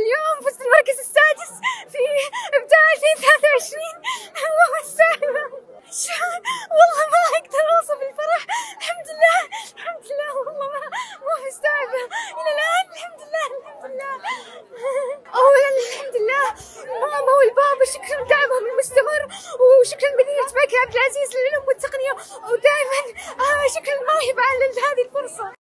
اليوم فزت المركز السادس في إبداع 2023 الله مستعان والله ما أقدر أوصف الفرح. الحمد لله. الحمد لله. والله ما ما مستوعبة. إلى الآن الحمد لله. الحمد لله. اولا الحمد لله. ماما والبابا شكرا لدعمهم المستمر. وشكرا مدينة مكة عبد العزيز للعلوم والتقنية. ودائما آه شكرا الموهبة على هذه الفرصة.